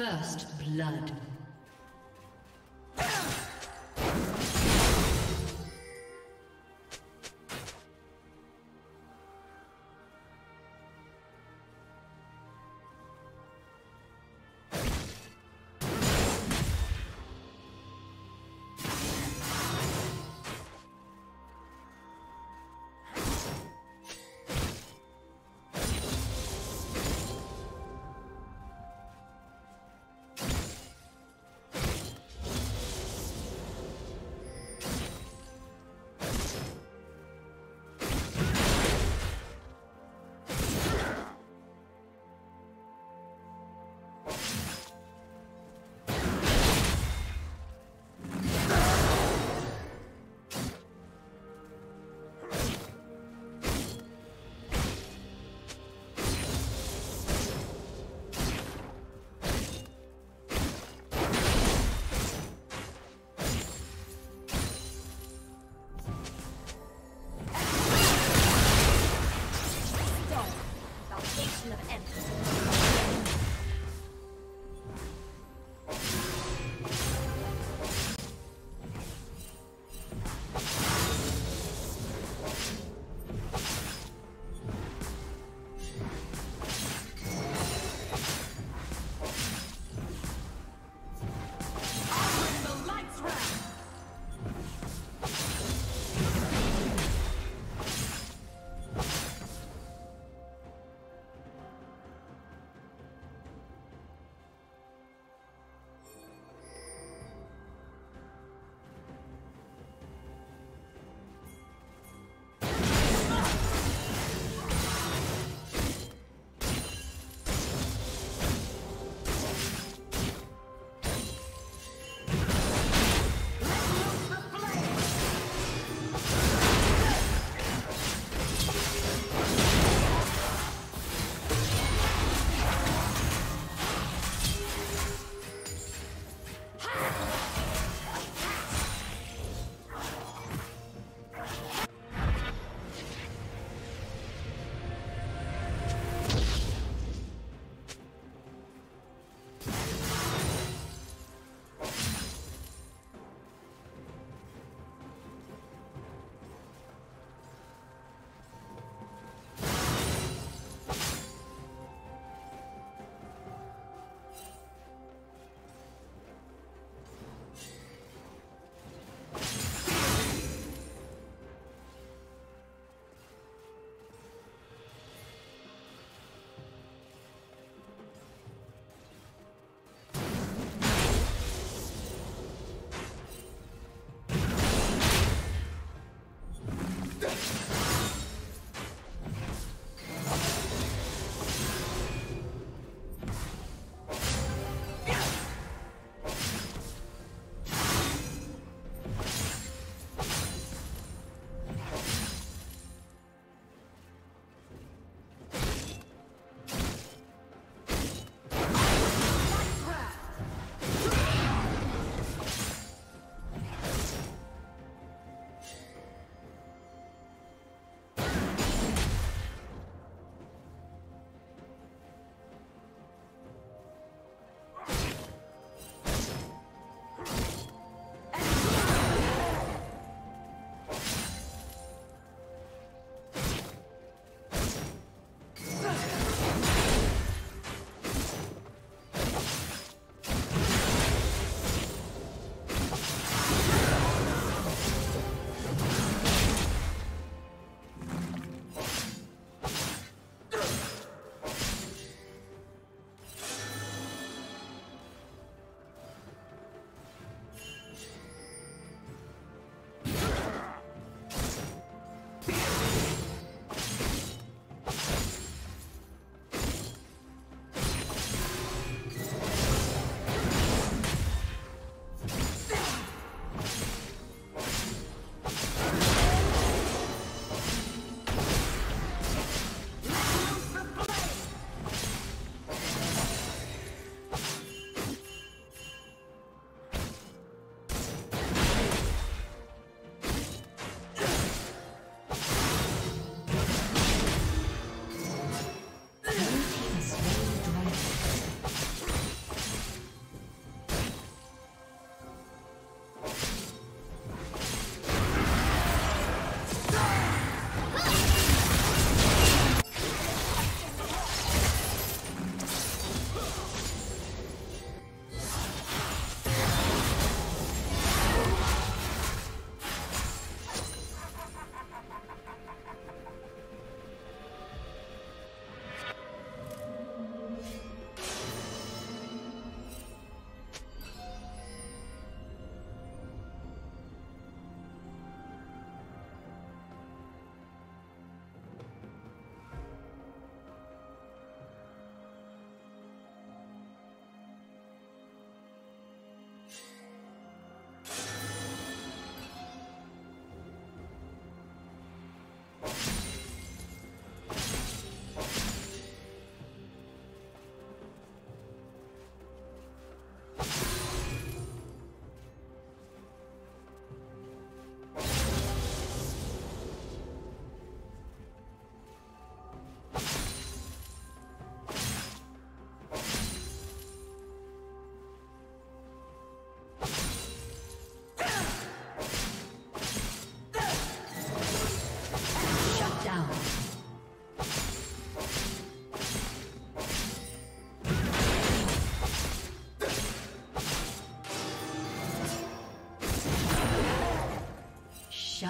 First blood.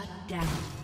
Shut down.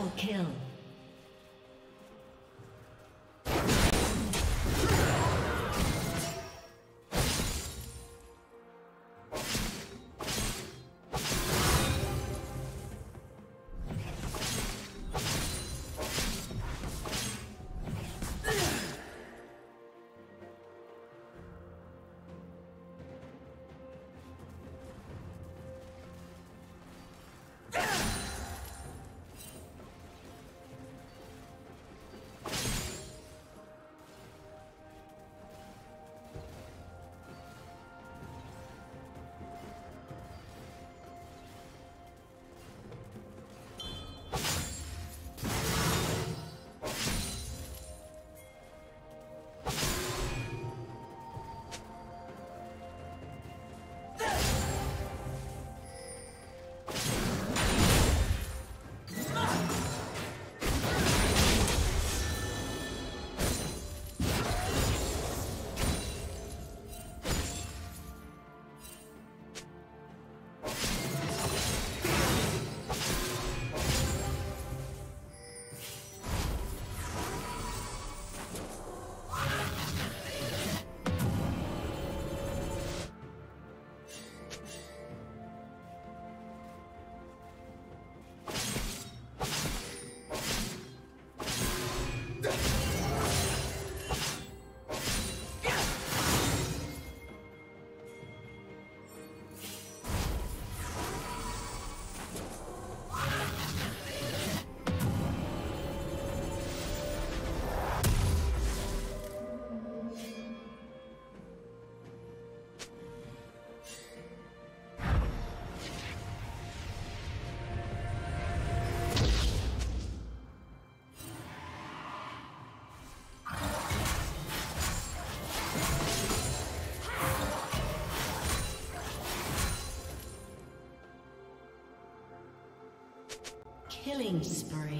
Double kill. Killing spree.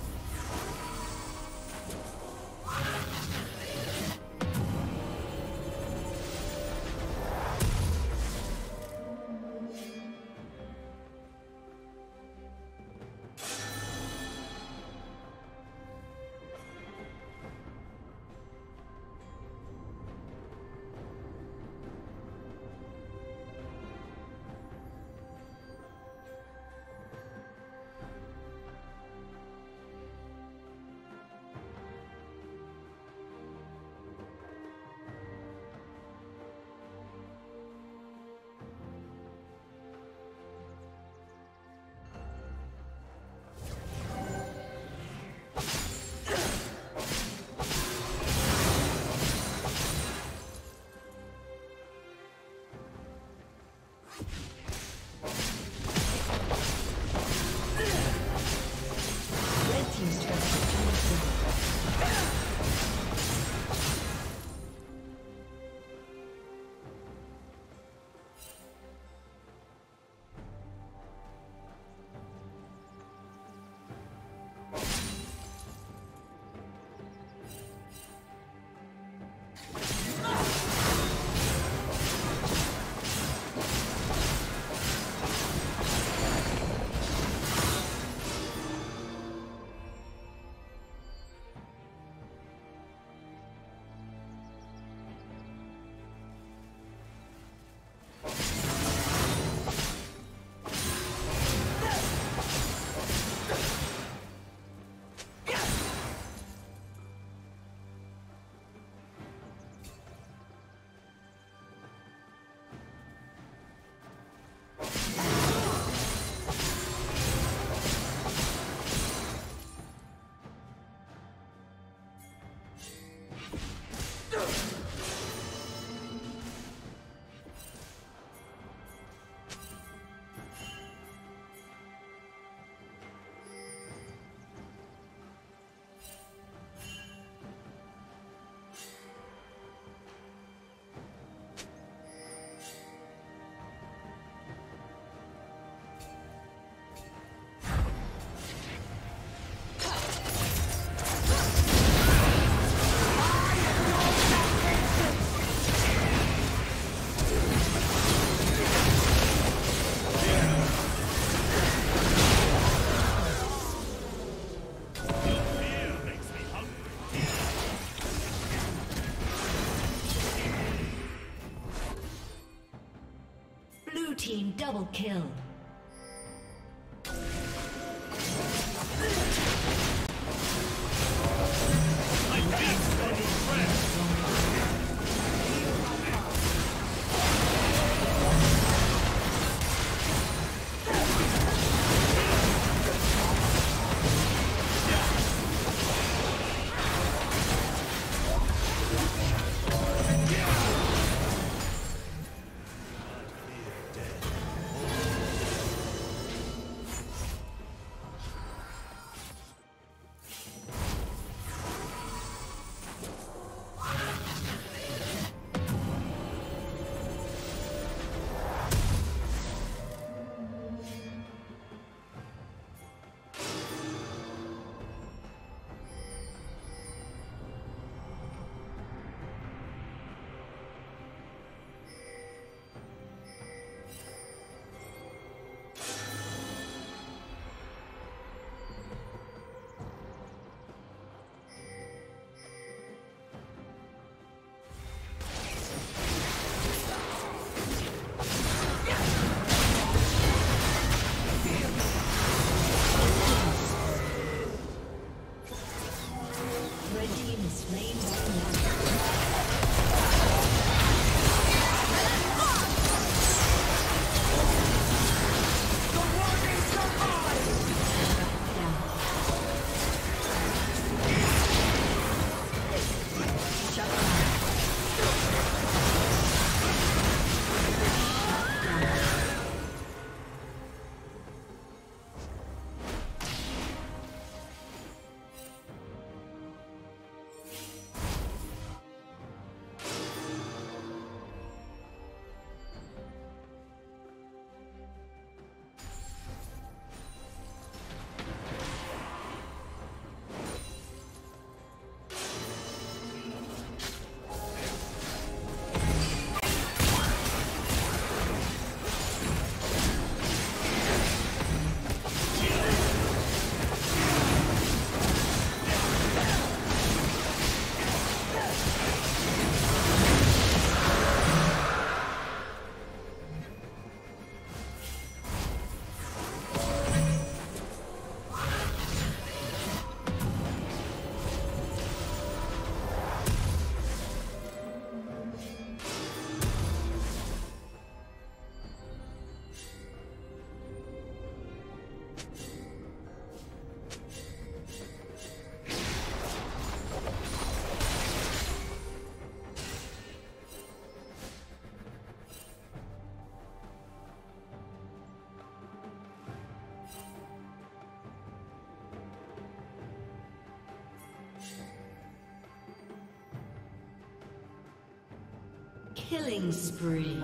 Killing spree.